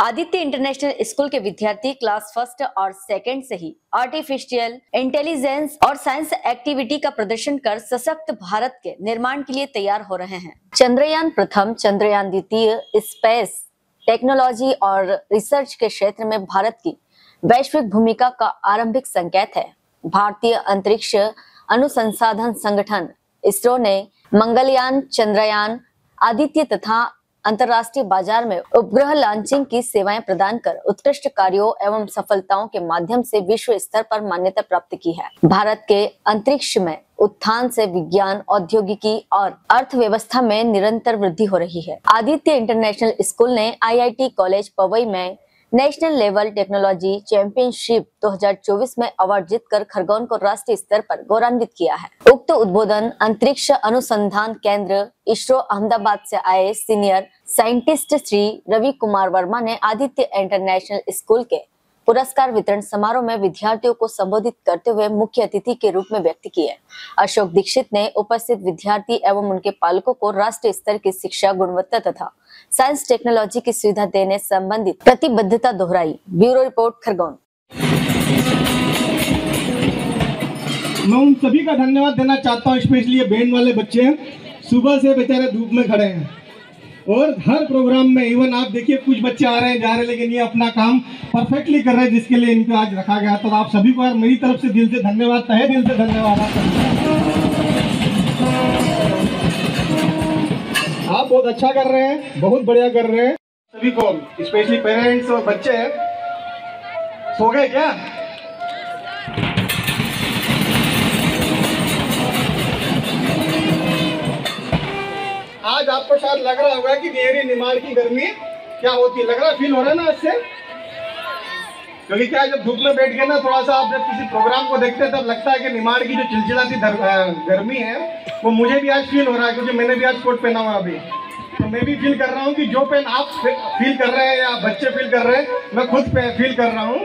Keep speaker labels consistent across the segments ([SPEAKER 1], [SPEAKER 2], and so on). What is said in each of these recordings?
[SPEAKER 1] Aditya international school के विद्यार्थी class first और सेकंड से ही आर्टिफिशियल इंटेलिजेंस और साइंस एक्टिविटी का प्रदर्शन कर सशक्त भारत के निर्माण के लिए तैयार हो रहे हैं। चंद्रयान प्रथम, चंद्रयान द्वितीय स्पेस टेक्नोलॉजी और रिसर्च के क्षेत्र में भारत की वैश्विक भूमिका का आरंभिक संकेत है। भारतीय अंतरिक्ष अनुसंसाधन संगठन इसरो ने मंगलयान, चंद्रयान, आदित्य तथा अंतर्राष्ट्रीय बाज़ार में उपग्रह लॉन्चिंग की सेवाएँ प्रदान कर उत्कृष्ट कार्यों एवं सफलताओं के माध्यम से विश्व स्तर पर मान्यता प्राप्त की है। भारत के अंतरिक्ष में उत्थान से विज्ञान, औद्योगिकी और अर्थव्यवस्था में निरंतर वृद्धि हो रही है। आदित्य इंटरनेशनल स्कूल ने आईआईटी कॉलेज पवई में नेशनल लेवल टेक्नोलॉजी चैंपियनशिप 2024 में अवार्ड जीतकर खरगोन को राष्ट्रीय स्तर पर गौरवान्वित किया है। उक्त उद्बोधन अंतरिक्ष अनुसंधान केंद्र इसरो अहमदाबाद से आए सीनियर साइंटिस्ट श्री रवि कुमार वर्मा ने आदित्य इंटरनेशनल स्कूल के पुरस्कार वितरण समारोह में विद्यार्थियों को संबोधित करते हुए मुख्य अतिथि के रूप में व्यक्त किए। अशोक दीक्षित ने उपस्थित विद्यार्थी एवं उनके पालकों को राष्ट्रीय स्तर की शिक्षा, गुणवत्ता तथा साइंस टेक्नोलॉजी की सुविधा देने संबंधित प्रतिबद्धता दोहराई। Bureau report, Khargone.
[SPEAKER 2] मैं उन सभी का धन्यवाद देना चाहता हूँ, स्पेशली ये बैंड वाले बच्चे हैं। सुबह से बेचारे धूप में खड़े हैं। और हर प्रोग्राम में इवन आप देखिए, कुछ बच्चे आ रहे हैं, जा रहे हैं, लेकिन ये अपना काम परफेक्टली कर रहे हैं, जिसके लिए इनको आज रखा गया। तो आप सभी को यार मेरी तरफ़ से दिल से धन्यवाद, तहे दिल से धन्यवाद आप बहुत अच्छा कर रहे हैं, बहुत बढ़िया कर रहे हैं। सभी को स्पेशली पेरेंट्स और बच्चे, सो गए क्या? शायद लग रहा होगा कि मेरी निमाड़ की गर्मी क्या होती है? लग रहा फील हो रहा है ना इससे? क्योंकि क्या जब धूप में बैठ के ना, थोड़ा सा आप जब किसी प्रोग्राम को देखते हैं, तब लगता है कि निमाड़ की जो चिलचिलाती गर्मी है, वो मुझे भी आज फील हो रहा है, क्योंकि मैंने भी आज कोट पहना हुआ अभी। तो मैं भी फील कर रहा हूँ कि जो पेन आप फील कर रहे हैं या बच्चे फील कर रहे हैं, मैं खुद फील कर रहा हूँ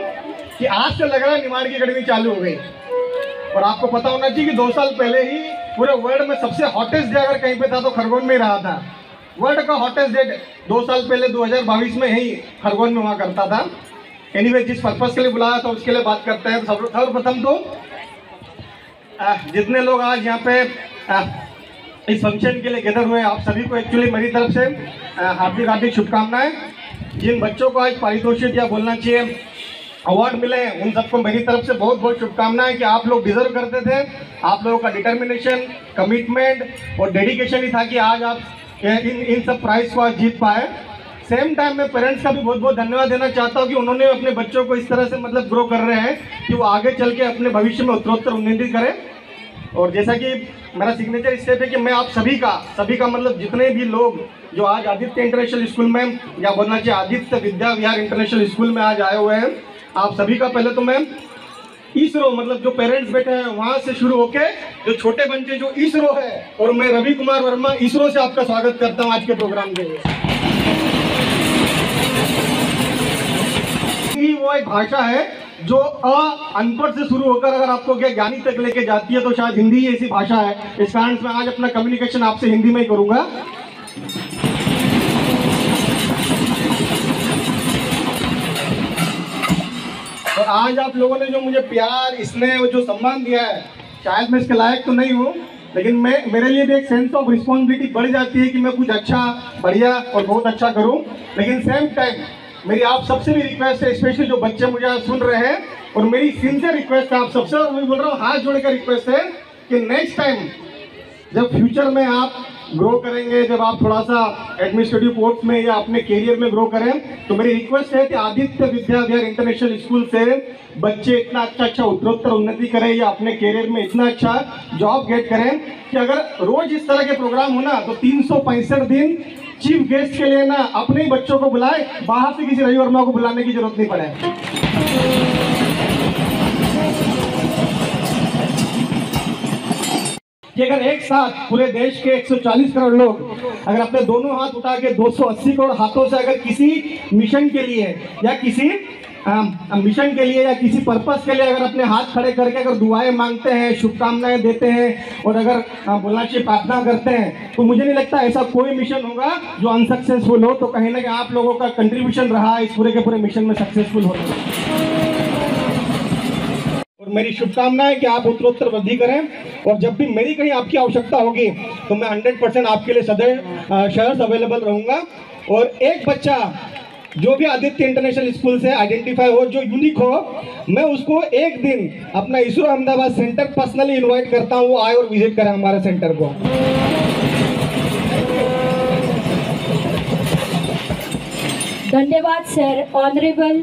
[SPEAKER 2] कि आज से लग रहा है निमाड़ की गर्मी चालू हो गई। और आपको पता होना चाहिए कि दो साल पहले ही पूरे वर्ल्ड में सबसे हॉटेस्ट अगर कहीं पे था तो खरगोन में ही रहा था। वर्ल्ड का हॉटेस्ट डेट दो साल पहले 2022 में ही खरगोन में हुआ करता था। एनीवे जिस पर्पज के लिए बुलाया था, उसके लिए बात करते हैं। सब सर्वप्रथम तो जितने लोग आज यहाँ पे इस फ़ंक्शन के लिए गेदर हुए आप सभी को एक्चुअली मेरी तरफ़ से हार्दिक हार्दिक शुभकामनाएँ। जिन बच्चों को आज पारितोषिक या बोलना चाहिए अवार्ड मिले हैं, उन सबको मेरी तरफ़ से बहुत बहुत शुभकामनाएँ कि आप लोग डिजर्व करते थे। आप लोगों का डिटर्मिनेशन कमिटमेंट और डेडिकेशन ही था कि आज आप इन इन सब प्राइज को आज जीत पाए। सेम टाइम मैं पेरेंट्स का भी बहुत बहुत धन्यवाद देना चाहता हूँ कि उन्होंने अपने बच्चों को इस तरह से मतलब ग्रो कर रहे हैं कि वो आगे चल के अपने भविष्य में उत्तरोत्तर उन्नति करें। और जैसा कि मेरा सिग्नेचर स्टेप है कि मैं आप सभी का सभी का मतलब जितने भी लोग जो आज आदित्य इंटरनेशनल स्कूल में, या बोलना चाहिए आदित्य विद्या विहार इंटरनेशनल स्कूल में आज आए हुए हैं, आप सभी का पहले तो मैं इसरो मतलब जो पेरेंट्स बैठे हैं, वहाँ से शुरू होके जो छोटे बच्चे, जो इसरो है, और मैं रवि कुमार वर्मा इसरो से आपका स्वागत करता हूँ आज के प्रोग्राम के लिए। वो एक भाषा है जो अनपढ़ से शुरू होकर अगर आपको क्या ज्ञानी तक लेके जाती है तो शायद हिंदी ही ऐसी भाषा है। इस कारण मैं आज अपना कम्युनिकेशन आपसे हिंदी में ही करूँगा। और आज आप लोगों ने जो मुझे प्यार स्नेह और जो सम्मान दिया है, शायद मैं इसके लायक तो नहीं हूँ, लेकिन मैं, मेरे लिए भी एक सेंस ऑफ़ रिस्पॉन्सिबिलिटी बढ़ जाती है कि मैं कुछ अच्छा बढ़िया और बहुत अच्छा करूँ। लेकिन सेम टाइम मेरी आप सबसे भी रिक्वेस्ट है स्पेशली जो बच्चे मुझे आज सुन रहे हैं, और मेरी सिंसियर रिक्वेस्ट है आप सबसे मैं बोल रहा हूँ, हाथ जोड़ कर रिक्वेस्ट है कि नेक्स्ट टाइम जब फ्यूचर में आप ग्रो करेंगे, जब आप थोड़ा सा एडमिनिस्ट्रेटिव कोर्स में या अपने करियर में ग्रो करें तो मेरी रिक्वेस्ट है कि आदित्य विद्या विहार इंटरनेशनल स्कूल से बच्चे इतना अच्छा अच्छा उत्तरोत्तर उन्नति करें या अपने करियर में इतना अच्छा जॉब गेट करें, कि अगर रोज इस तरह के प्रोग्राम हो ना तो तीन सौ पैंसठ दिन चीफ गेस्ट के लिए ना अपने ही बच्चों को बुलाए, बाहर से किसी रवि वर्मा को बुलाने की ज़रूरत नहीं पड़े। कि अगर एक साथ पूरे देश के 140 करोड़ लोग अगर अपने दोनों हाथ उठा के 280 करोड़ हाथों से अगर किसी मिशन के लिए या किसी मिशन के लिए या किसी पर्पस के लिए अगर अपने हाथ खड़े करके अगर दुआएँ मांगते हैं, शुभकामनाएँ देते हैं और अगर बोलना चाहिए प्रार्थना करते हैं तो मुझे नहीं लगता ऐसा कोई मिशन होगा जो अनसक्सेसफुल हो। तो कहीं ना कहीं आप लोगों का कंट्रीब्यूशन रहा इस पूरे के पूरे मिशन में सक्सेसफुल होने मेरी शुभकामना है कि आप उत्तरोत्तर वृद्धि करें और जब भी मेरी कहीं आपकी आवश्यकता होगी तो मैं 100 परसेंट आपके लिए सदैव शहर अवेलेबल रहूँगा। और एक बच्चा जो भी आदित्य इंटरनेशनल स्कूल से आइडेंटिफाई हो, जो यूनिक हो, मैं उसको एक दिन अपना ISRO Ahmedabad centre personally invite करता हूँ, वो आए और विज़िट करें हमारे सेंटर को।
[SPEAKER 3] धन्यवाद सर ऑनरेबल